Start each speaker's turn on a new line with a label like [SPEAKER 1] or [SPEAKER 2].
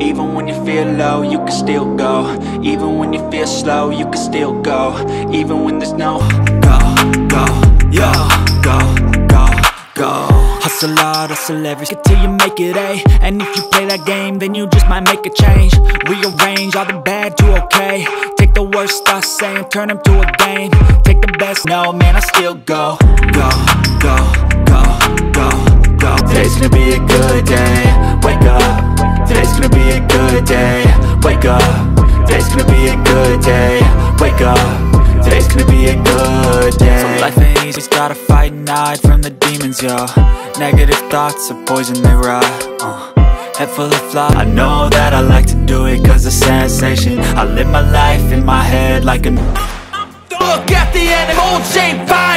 [SPEAKER 1] Even when you feel low, you can still go. Even when you feel slow, you can still go. Even when there's no Go, go, yo Go, go, go. Hustle hard, hustle every second till you make it A And if you play that game, then you just might make a change. Rearrange all the bad to okay. Take the worst I say and turn them to a game. Take the best, no man, I still go, go, go, good day. Wake up. Today's gonna be a good day. Wake up. Today's gonna be a good day. So life ain't easy, just gotta fight and hide from the demons, yo. Negative thoughts are poison, they rot uh. Head full of flies. I know that I like to do it cause it's sensation. I live my life in my head like a Look at the end, gold shape, find